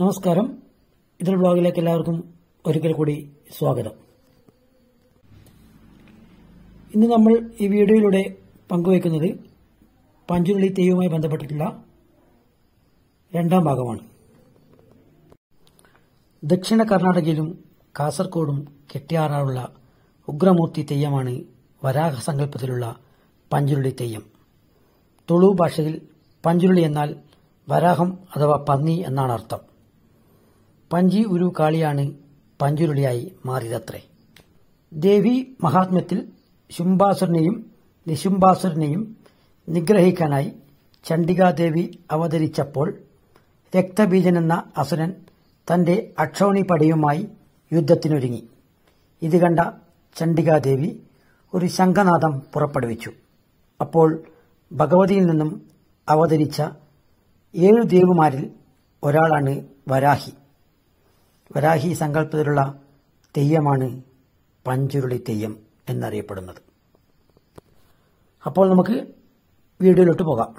നമസ്കാരം. ഇതിൽ ബ്ലോഗിലേക്ക് എല്ലാവർക്കും ഒരിക്കൽ കൂടി സ്വാഗതം. ഇന്ന് നമ്മൾ ഈ വീഡിയോയിലൂടെ പങ്കുവയ്ക്കുന്നത് പഞ്ചുരുളി തെയ്യവുമായി ബന്ധപ്പെട്ടിട്ടുള്ള രണ്ടാം ഭാഗമാണ്. ദക്ഷിണ കർണാടകയിലും കാസർഗോഡും കെട്ടിയാറാറുള്ള ഉഗ്രമൂർത്തി തെയ്യമാണ് വരാഹസങ്കല്പത്തിലുള്ള പഞ്ചുരുളി തെയ്യം. തുളു ഭാഷയിൽ പഞ്ചുരുളി എന്നാൽ വരാഹം അഥവാ പന്നി എന്നാണ് അർത്ഥം. പഞ്ചി ഒരു കാളിയാണ് പഞ്ചുരുളിയായി മാറിയതത്രേ. ദേവി മഹാത്മ്യത്തിൽ ശുംഭാസുരനെയും നിശുംഭാസുരനെയും നിഗ്രഹിക്കാനായി ചണ്ഡികാദേവി അവതരിച്ചപ്പോൾ രക്തബീജൻ എന്ന അസുരൻ തന്റെ അക്ഷോണി പടയുമായി യുദ്ധത്തിനൊരുങ്ങി. ഇത് കണ്ട ചണ്ഡികാദേവി ഒരു ശംഖനാഥം പുറപ്പെടുവിച്ചു. അപ്പോൾ ഭഗവതിയിൽ നിന്നും അവതരിച്ച ഏഴു ദേവുമാരിൽ ഒരാളാണ് വരാഹി. വരാഹി സങ്കല്പത്തിലുള്ള തെയ്യമാണ് പഞ്ചുരുളി തെയ്യം എന്നറിയപ്പെടുന്നത്. അപ്പോൾ നമുക്ക് വീഡിയോയിലോട്ട് പോകാം.